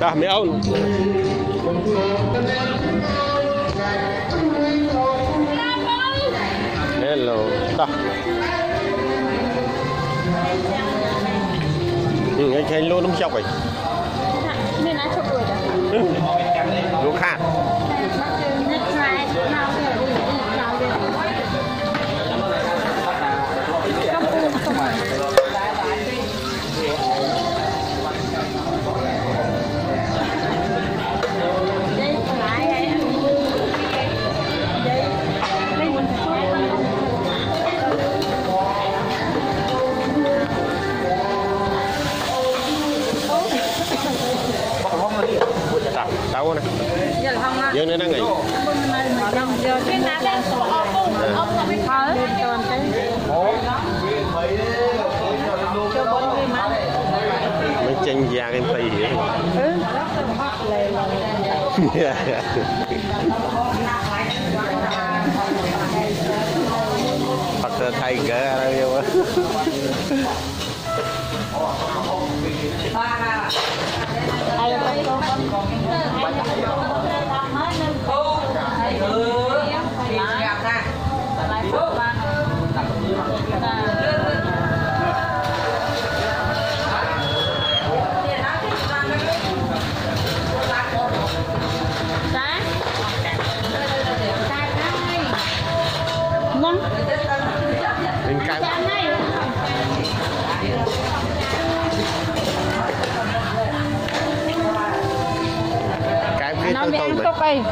Tá, meu. Hello. Tá. Ừ, anh thấy lô nó chọc rồi. Nên nó chọc rồi đó. Còn cái cho bốn cái mắt mình chân da em tì vậy? Yeah. lề lề Phật thầy cỡ đâu con mình căng này cái kia tôi ăn cốc ấy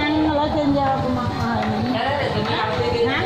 ăn nó trên giờ mà mọi người hả?